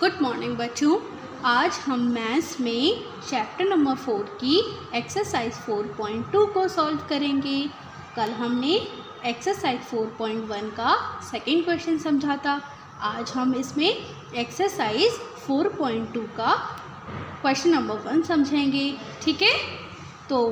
Good morning बच्चों। आज हम मैथ्स में चैप्टर नंबर फोर की एक्सरसाइज फोर पॉइंट टू को सॉल्व करेंगे। कल हमने एक्सरसाइज फोर पॉइंट वन का सेकेंड क्वेश्चन समझा था। आज हम इसमें एक्सरसाइज फोर पॉइंट टू का क्वेश्चन नंबर वन समझेंगे। ठीक है? तो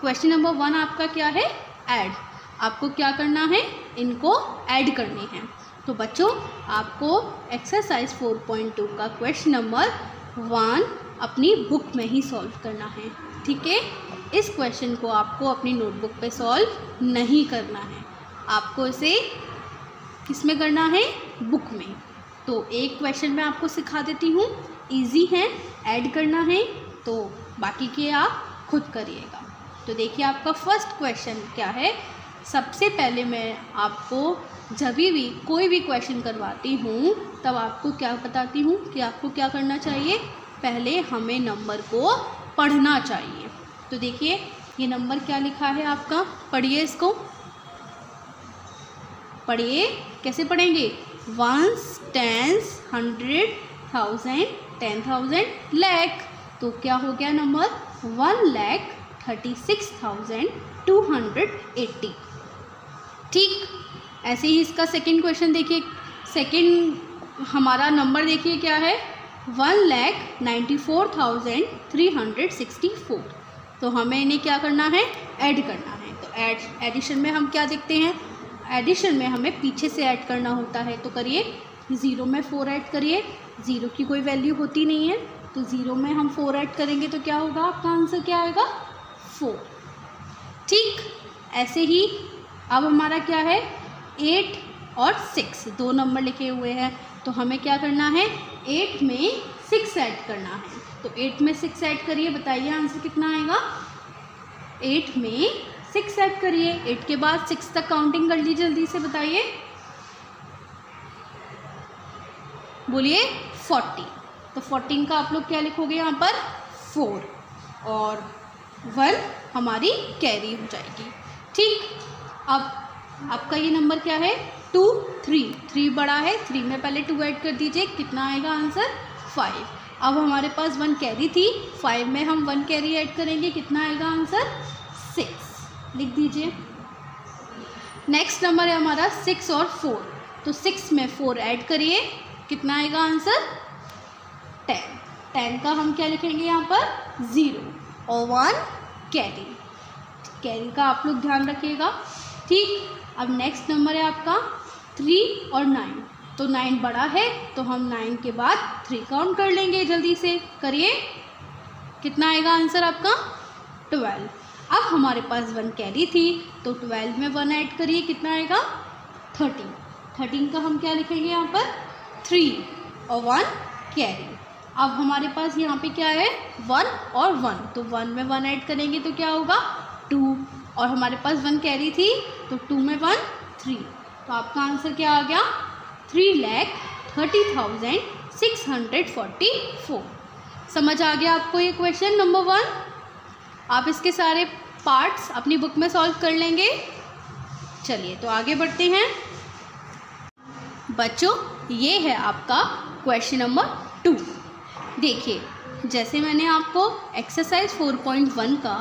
क्वेश्चन नंबर वन आपका क्या है? ऐड आपको क्या करना है? इनको ऐड करने हैं। तो बच्चों, आपको एक्सरसाइज 4.2 का क्वेश्चन नंबर वन अपनी बुक में ही सॉल्व करना है, ठीक है? इस क्वेश्चन को आपको अपनी नोटबुक पे सॉल्व नहीं करना है। आपको इसे किसमें करना है? बुक में। तो एक क्वेश्चन मैं आपको सिखा देती हूँ। इजी है ऐड करना है तो बाकी के आप खुद करिएगा। तो देखिए आपका फ़र्स्ट क्वेश्चन क्या है? सबसे पहले मैं आपको जब भी कोई भी क्वेश्चन करवाती हूँ, तब आपको क्या बताती हूँ कि आपको क्या करना चाहिए? पहले हमें नंबर को पढ़ना चाहिए। तो देखिए, ये नंबर क्या लिखा है आपका? पढ़िए इसको। पढ़िए, कैसे पढ़ेंगे? Ones tens hundred thousand ten thousand lakh तो क्या हो गया number one lakh thirty six thousand two hundred eighty ठीक? ऐसे ही इसका सेकंड क्वेश्चन देखिए। सेकंड हमारा नंबर देखिए क्या है? One lakh ninety four thousand three hundred sixty four तो हमें इन्हें क्या करना है? ऐड करना है। तो ऐड एडिशन में हम क्या देखते हैं? एडिशन में हमें पीछे से ऐड करना होता है। तो करिए ज़ीरो में फ़ोर ऐड करिए। ज़ीरो की कोई वैल्यू होती नहीं है। तो ज़ीरो में हम फ़ोर ऐड करेंगे तो क्या होगा? आपका आंसर क्या आएगा? फोर ठीक? ऐसे ही अब हमारा क्या है? एट और सिक्स दो नंबर लिखे हुए हैं। तो हमें क्या करना है? एट में सिक्स ऐड करना है। तो एट में सिक्स ऐड करिए, बताइए आंसर कितना आएगा? एट में सिक्स ऐड करिए। एट के बाद सिक्स तक काउंटिंग कर लीजिए, जल्दी से बताइए। बोलिए फोर्टी तो फोर्टीन का आप लोग क्या लिखोगे यहाँ पर? फोर और वन हमारी कैरी हो जाएगी। ठीक? अब आपका ये नंबर क्या है? To, three. थ्री बड़ा है, थ्री। में पहले टू ऐड कर दीजिए। कितना आएगा आंसर? फाइव। अब हमारे पास वन कैरी थी। फाइव में हम वन कैरी ऐड करेंगे। कितना आएगा आंसर? सिक्स। लिख दीजिए। नेक्स्ट नंबर है हमारा सिक्स और फोर। तो सिक्स में फोर ऐड करिए। कितना आएगा आंसर? टेन। टेन का हम क्या लिखेंगे यहाँ पर? ज़ीरो। और वन कैरी। कैरी का आप लोग ध्यान रखिएगा। ठीक? अब नेक्स्ट नंबर है आपका थ्री और नाइन तो नाइन बड़ा है तो हम नाइन के बाद थ्री काउंट कर लेंगे जल्दी से. करिए. कितना आएगा आंसर आपका? ट्वेल्व अब हमारे पास वन कैरी थी तो ट्वेल्व में वन ऐड करिए, कितना आएगा? थर्टीन थर्टीन का हम क्या लिखेंगे यहाँ पर? थ्री और वन कैरी अब हमारे पास यहाँ पे क्या है? वन और वन तो वन में वन ऐड करेंगे तो क्या होगा? टू और हमारे पास वन कैरी थी तो टू में वन थ्री तो आपका आंसर क्या आ गया? Three lakh thirty thousand six hundred forty four समझ आ गया आपको ये क्वेश्चन नंबर वन आप इसके सारे पार्ट्स अपनी बुक में सॉल्व कर लेंगे। चलिए तो आगे बढ़ते हैं। बच्चों, ये है आपका क्वेश्चन नंबर टू देखिए, जैसे मैंने आपको एक्सरसाइज 4.1 का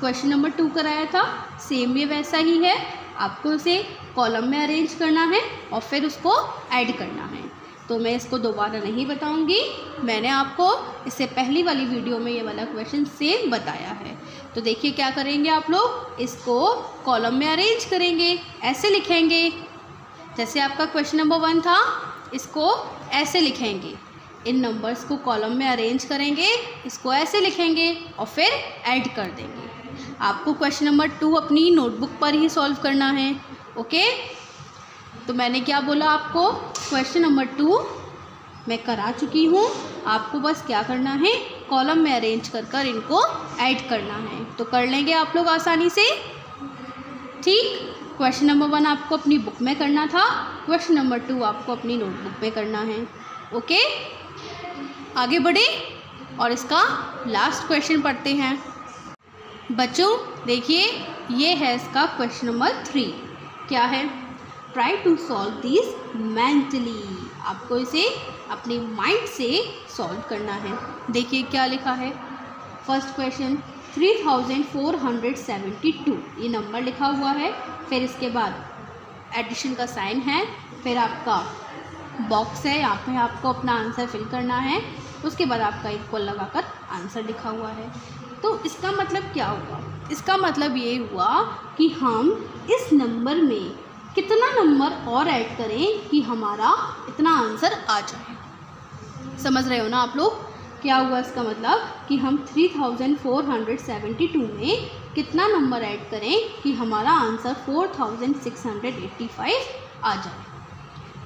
क्वेश्चन नंबर टू कराया था। सेम ये वैसा ही है। आपको उसे कॉलम में अरेंज करना है और फिर उसको ऐड करना है। तो मैं इसको दोबारा नहीं बताऊँगी। मैंने आपको इससे पहली वाली वीडियो में ये वाला क्वेश्चन सेम बताया है। तो देखिए क्या करेंगे आप लोग? इसको कॉलम में अरेंज करेंगे। ऐसे लिखेंगे। जैसे आपका क्वेश्चन नंबर वन था, इसको ऐसे लिखेंगे। इन नंबर्स को कॉलम में अरेंज करेंगे, इसको ऐसे लिखेंगे और फिर ऐड कर देंगे। आपको क्वेश्चन नंबर टू अपनी नोटबुक पर ही सॉल्व करना है ओके तो मैंने क्या बोला आपको? क्वेश्चन नंबर टू मैं करा चुकी हूँ। आपको बस क्या करना है? कॉलम में अरेंज कर कर इनको ऐड करना है। तो कर लेंगे आप लोग आसानी से। ठीक? क्वेश्चन नंबर वन आपको अपनी बुक में करना था। क्वेश्चन नंबर टू आपको अपनी नोटबुक में करना है। ओके आगे बढ़े और इसका लास्ट क्वेश्चन पढ़ते हैं। बच्चों, देखिए, ये है इसका क्वेश्चन नंबर थ्री क्या है? Try to solve this mentally आपको इसे अपने माइंड से सॉल्व करना है। देखिए क्या लिखा है। First question three thousand four hundred seventy two ये नंबर लिखा हुआ है। फिर इसके बाद एडिशन का साइन है। फिर आपका बॉक्स है। यहाँ पे आपको अपना आंसर फिल करना है। उसके बाद आपका इक्वल लगाकर आंसर लिखा हुआ है। तो इसका मतलब क्या हुआ? इसका मतलब ये हुआ कि हम इस नंबर में कितना नंबर और ऐड करें कि हमारा इतना आंसर आ जाए। समझ रहे हो ना आप लोग? क्या हुआ इसका मतलब? कि हम 3472 में कितना नंबर ऐड करें कि हमारा आंसर 4685 आ जाए।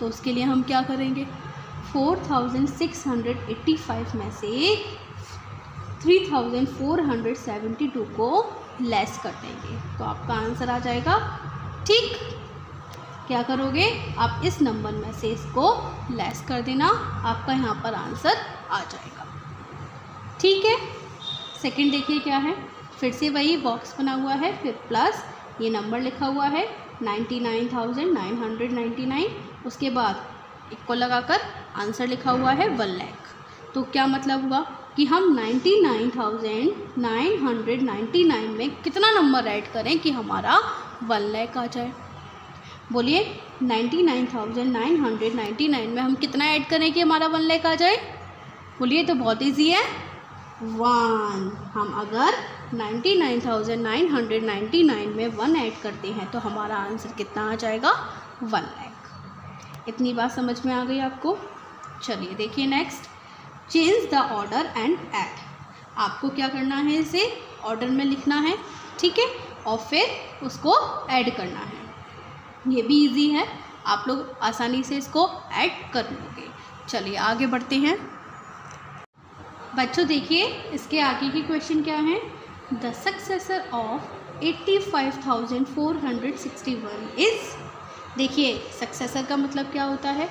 तो उसके लिए हम क्या करेंगे? 4685 में से 3472 को लेस कर देंगे। तो आपका आंसर आ जाएगा, ठीक। क्या करोगे? आप इस नंबर में से इसको लेस कर देना, आपका यहाँ पर आंसर आ जाएगा। ठीक है? सेकंड देखिए क्या है। फिर से वही बॉक्स बना हुआ है फिर प्लस ये नंबर लिखा हुआ है ninety nine thousand nine hundred ninety nine उसके बाद इक्को लगाकर आंसर लिखा हुआ है वन लैख तो क्या मतलब हुआ? कि हम ninety nine thousand nine hundred ninety nine में कितना नंबर ऐड करें कि हमारा वन लैख आ जाए। बोलिए ninety nine thousand nine hundred ninety nine में हम कितना ऐड करें कि हमारा वन लैख आ जाए? बोलिए तो बहुत ईजी है। वन हम अगर ninety nine thousand nine hundred ninety nine में वन ऐड करते हैं तो हमारा आंसर कितना आ जाएगा? वन लैख इतनी बात समझ में आ गई आपको? चलिए देखिए next change the order and add आपको क्या करना है इसे ऑर्डर में लिखना है, ठीक है? और फिर उसको ऐड करना है। ये भी इजी है। आप लोग आसानी से इसको ऐड कर लोगे। चलिए आगे बढ़ते हैं। बच्चों, देखिए इसके आगे की क्वेश्चन क्या है? The successor of eighty five thousand four hundred sixty one is देखिए सक्सेसर का मतलब क्या होता है?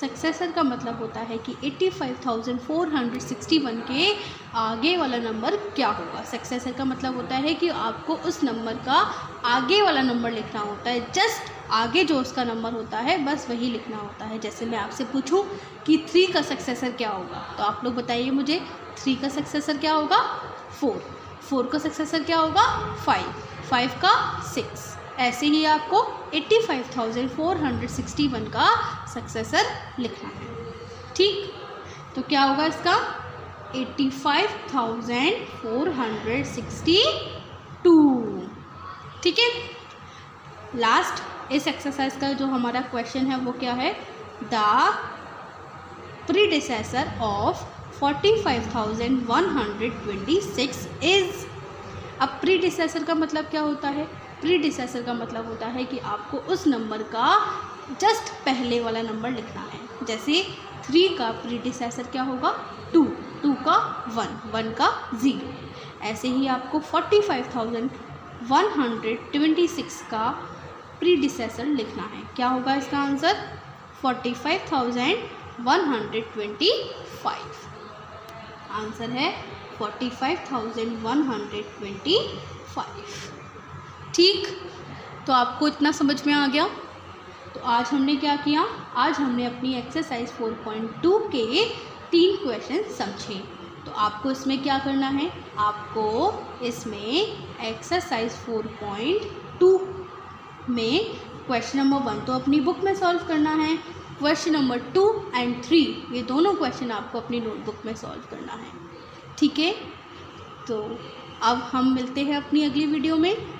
सक्सेसर का मतलब होता है कि 85,461 के आगे वाला नंबर क्या होगा? सक्सेसर का मतलब होता है कि आपको उस नंबर का आगे वाला नंबर लिखना होता है। जस्ट आगे जो उसका नंबर होता है बस वही लिखना होता है। जैसे मैं आपसे पूछूँ कि थ्री का सक्सेसर क्या होगा? तो आप लोग बताइए मुझे थ्री का सक्सेसर क्या होगा? फोर फोर का सक्सेसर क्या होगा? फाइव फाइव का सिक्स ऐसे ही आपको 85,461 का सक्सेसर लिखना है। ठीक? तो क्या होगा इसका? 85,462 ठीक है? लास्ट इस एक्सरसाइज का जो हमारा क्वेश्चन है वो क्या है? द प्रीडिसेसर ऑफ़ 45,126 इज़ अब प्रीडिसेसर का मतलब क्या होता है? प्रीडिसेसर का मतलब होता है कि आपको उस नंबर का जस्ट पहले वाला नंबर लिखना है। जैसे थ्री का प्रीडिसेसर क्या होगा? टू टू का वन वन का ज़ीरो ऐसे ही आपको forty five thousand one hundred twenty six का प्रीडिसेसर लिखना है। क्या होगा इसका answer forty five thousand one hundred twenty five answer है forty five thousand one hundred twenty five ठीक? तो आपको इतना समझ में आ गया? तो आज हमने क्या किया? आज हमने अपनी एक्सरसाइज 4.2 के तीन क्वेश्चन समझे। तो आपको इसमें क्या करना है? आपको इसमें एक्सरसाइज 4.2 में क्वेश्चन नंबर वन तो अपनी बुक में सॉल्व करना है। Question number two and three ये दोनों क्वेश्चन आपको अपनी नोटबुक में सॉल्व करना है। ठीक है? तो अब हम मिलते हैं अपनी अगली वीडियो में।